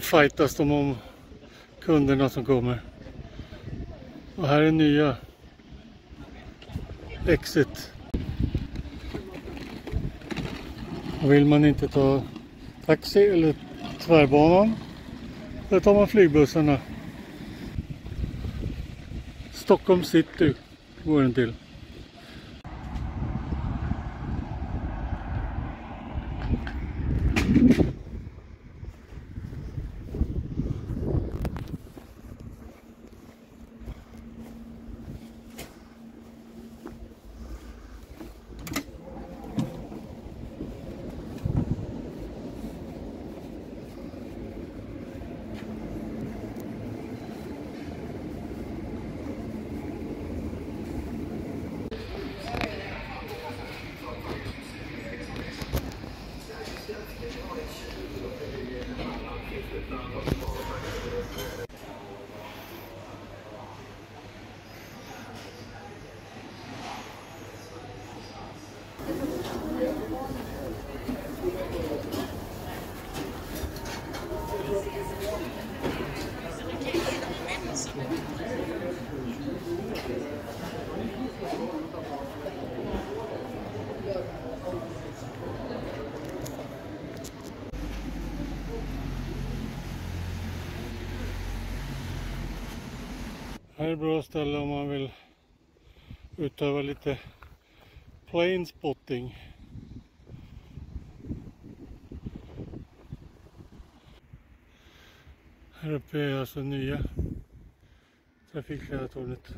fightas de om kunderna som kommer. Och här är nya exit. Och vill man inte ta taxi eller tvärbanan då tar man flygbussarna. Stockholm city går den till. Här är ett bra ställe om man vill utöva lite plane spotting. Här uppe är alltså nya trafikledartornet.